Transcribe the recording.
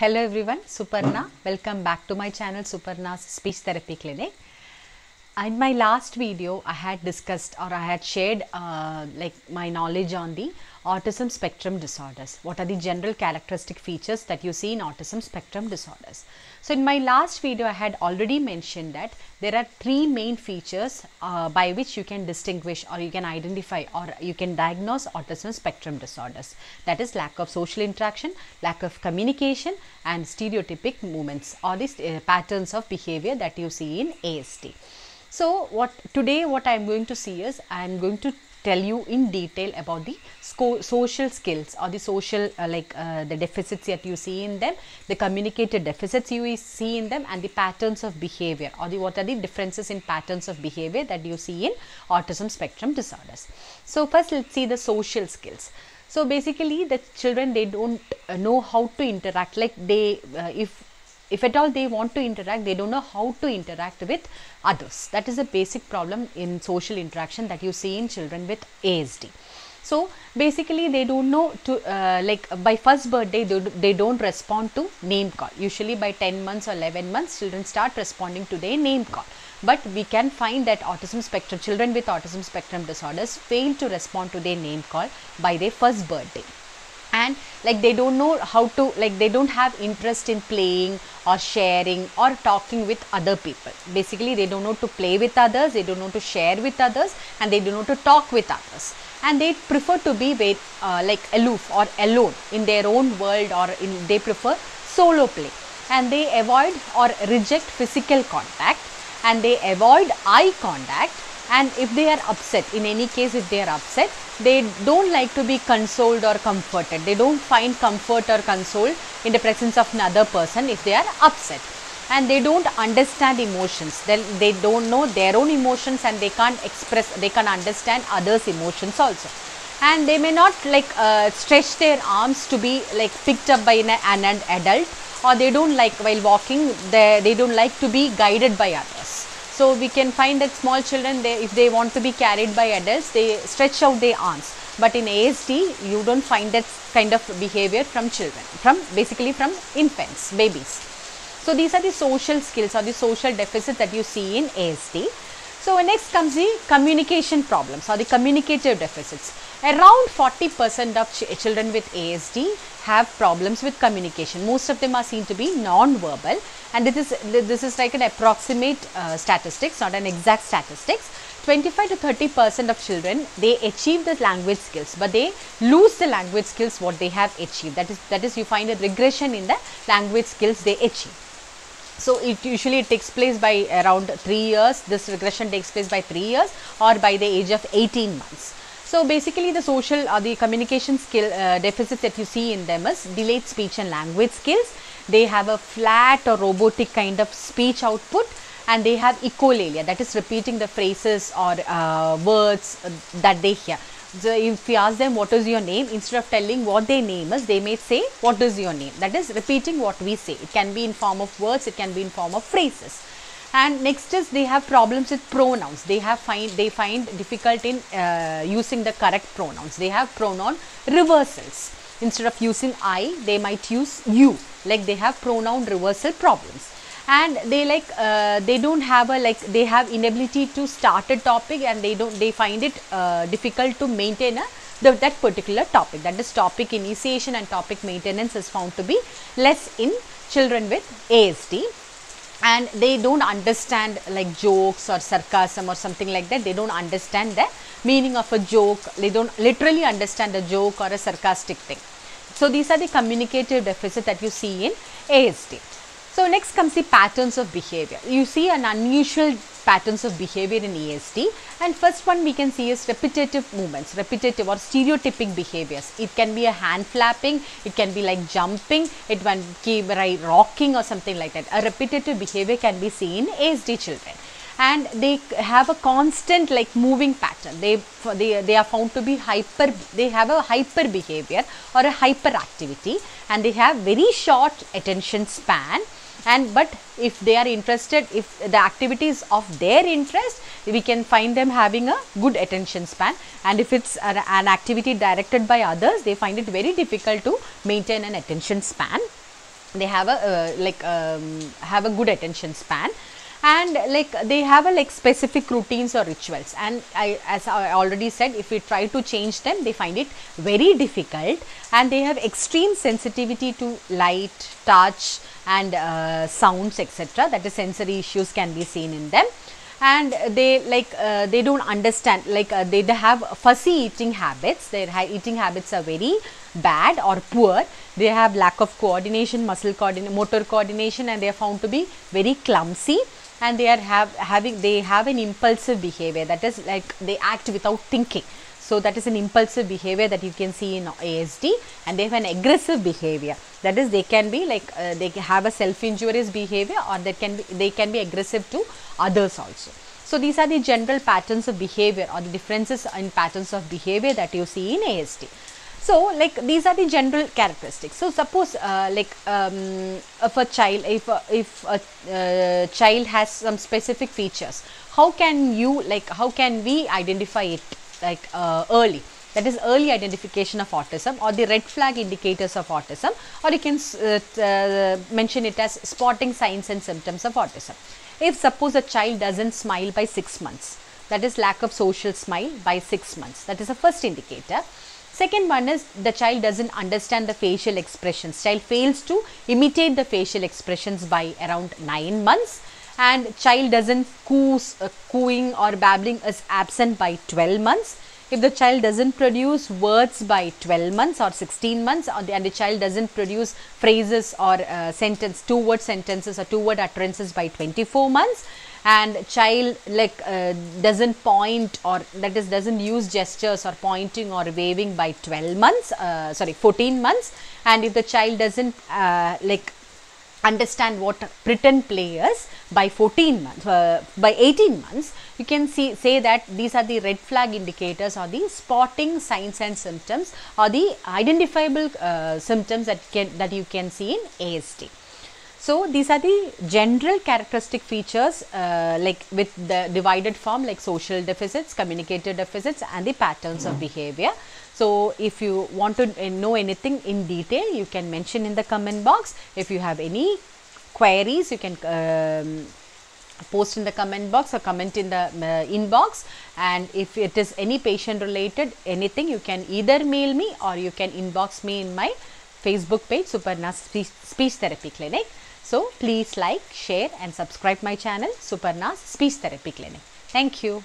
Hello everyone, Suparna. Welcome back to my channel Suparna's Speech Therapy Clinic. In my last video, I had discussed or I had shared uh, like my knowledge on the autism spectrum disorders. What are the general characteristic features that you see in autism spectrum disorders? So in my last video, I had already mentioned that there are three main features uh, by which you can distinguish or you can identify or you can diagnose autism spectrum disorders. That is lack of social interaction, lack of communication and stereotypic movements or these uh, patterns of behavior that you see in ASD. So what today what I am going to see is I am going to tell you in detail about the social skills or the social uh, like uh, the deficits that you see in them, the communicated deficits you see in them and the patterns of behavior or the what are the differences in patterns of behavior that you see in autism spectrum disorders. So first let's see the social skills. So basically the children they don't know how to interact like they uh, if if at all they want to interact they don't know how to interact with others. That is a basic problem in social interaction that you see in children with ASD so basically they don't know to uh, like by first birthday they, they don't respond to name call. Usually by 10 months or 11 months children start responding to their name call. But we can find that autism spectrum children with autism spectrum disorders fail to respond to their name call by their first birthday like they don't know how to like they don't have interest in playing or sharing or talking with other people. Basically they don't know to play with others they don't know to share with others and they don't know to talk with others. And they prefer to be with uh, like aloof or alone in their own world or in they prefer solo play. And they avoid or reject physical contact and they avoid eye contact and if they are upset in any case if they are upset they don't like to be consoled or comforted. They don't find comfort or console in the presence of another person if they are upset. And they don't understand emotions. They, they don't know their own emotions and they can't express they can't understand others emotions also. And they may not like uh, stretch their arms to be like picked up by an, an adult or they don't like while walking they, they don't like to be guided by others so we can find that small children, they, if they want to be carried by adults, they stretch out their arms. But in ASD, you don't find that kind of behavior from children, from basically from infants, babies. So these are the social skills or the social deficits that you see in ASD. So next comes the communication problems or the communicative deficits. Around 40% of ch children with ASD have problems with communication. Most of them are seen to be non-verbal and this is, this is like an approximate uh, statistics, not an exact statistics. 25 to 30 percent of children they achieve the language skills but they lose the language skills what they have achieved that is that is you find a regression in the language skills they achieve so it usually takes place by around 3 years. This regression takes place by 3 years or by the age of 18 months. So basically the social or the communication skill uh, deficits that you see in them is delayed speech and language skills. They have a flat or robotic kind of speech output and they have echolalia that is repeating the phrases or uh, words uh, that they hear. So if you ask them what is your name instead of telling what their name is they may say what is your name? That is repeating what we say. It can be in form of words it can be in form of phrases. And next is they have problems with pronouns. They have find they find difficult in uh, using the correct pronouns. They have pronoun reversals. Instead of using I they might use you. Like they have pronoun reversal problems and they like uh, they don't have a like they have inability to start a topic and they don't they find it uh, difficult to maintain a the, that particular topic. That is topic initiation and topic maintenance is found to be less in children with ASD and they don't understand like jokes or sarcasm or something like that. They don't understand the meaning of a joke. They don't literally understand a joke or a sarcastic thing. So these are the communicative deficit that you see in ASD so next comes the patterns of behavior. You see an unusual patterns of behavior in ASD and first one we can see is repetitive movements repetitive or stereotypic behaviors. It can be a hand flapping it can be like jumping it can be like rocking or something like that. A repetitive behavior can be seen in ASD children. And they have a constant like moving pattern. They they, they are found to be hyper they have a hyper behavior or a hyperactivity. And they have very short attention span and but if they are interested if the activities of their interest we can find them having a good attention span. And if it's an, an activity directed by others they find it very difficult to maintain an attention span. They have a uh, like um, have a good attention span and like they have a like specific routines or rituals. And I as I already said if we try to change them they find it very difficult. And they have extreme sensitivity to light touch and uh, sounds etc that is sensory issues can be seen in them. And they like uh, they don't understand like uh, they, they have fussy eating habits. Their ha eating habits are very bad or poor. They have lack of coordination muscle coordination motor coordination and they are found to be very clumsy and they are have having they have an impulsive behavior that is like they act without thinking so that is an impulsive behavior that you can see in ASD and they have an aggressive behavior that is they can be like uh, they have a self injurious behavior or they can be they can be aggressive to others also. So these are the general patterns of behavior or the differences in patterns of behavior that you see in ASD. So like these are the general characteristics. So suppose uh, like um, if a child, if a, if a uh, child has some specific features, how can you like how can we identify it like uh, early? That is early identification of autism or the red flag indicators of autism or you can uh, mention it as spotting signs and symptoms of autism. If suppose a child doesn't smile by 6 months, that is lack of social smile by 6 months, that is the first indicator. Second one is the child doesn't understand the facial expressions. Child fails to imitate the facial expressions by around 9 months and child doesn't coo, uh, cooing or babbling is absent by 12 months. If the child doesn't produce words by 12 months or 16 months or the, and the child doesn't produce phrases or uh, sentence, two word sentences or two word utterances by 24 months and child like uh, doesn't point or that is doesn't use gestures or pointing or waving by 12 months uh, sorry 14 months. And if the child doesn't uh, like understand what pretend players by 14 months uh, by 18 months you can see say that these are the red flag indicators or the spotting signs and symptoms or the identifiable uh, symptoms that can that you can see in ASD so, these are the general characteristic features uh, like with the divided form like social deficits, communicative deficits and the patterns of behavior. So, if you want to uh, know anything in detail, you can mention in the comment box. If you have any queries, you can um, post in the comment box or comment in the uh, inbox and if it is any patient related anything you can either mail me or you can inbox me in my Facebook page Suparna Speech Therapy Clinic. So, please like, share and subscribe my channel Suparna's Speech Therapy Clinic. Thank you.